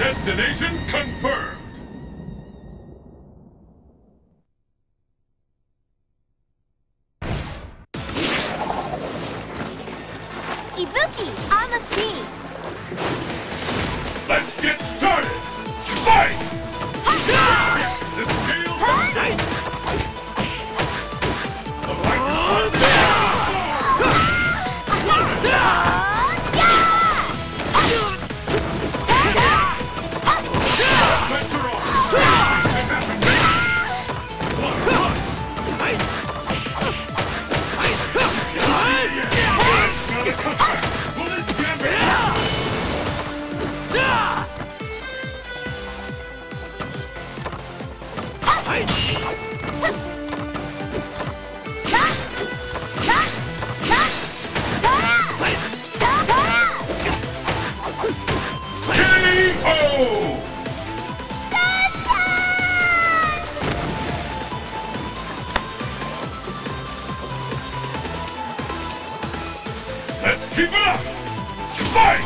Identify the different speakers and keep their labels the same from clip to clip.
Speaker 1: Destination confirmed!
Speaker 2: Ibuki, Oh!
Speaker 1: Let's keep it up! Fight!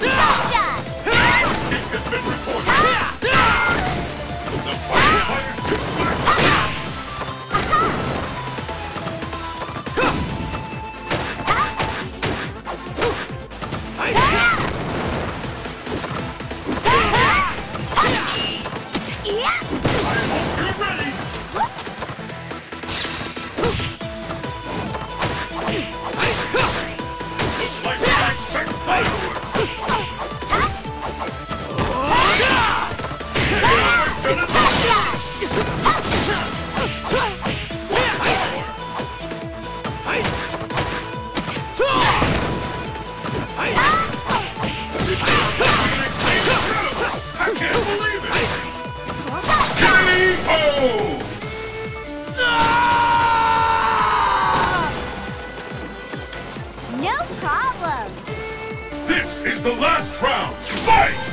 Speaker 1: Gotcha! It has been reported! I can't believe it!
Speaker 2: No problem!
Speaker 1: This is the last round! Fight!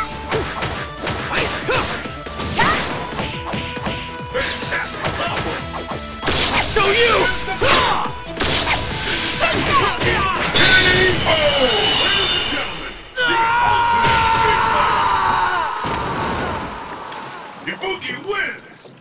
Speaker 1: Ibuki wins!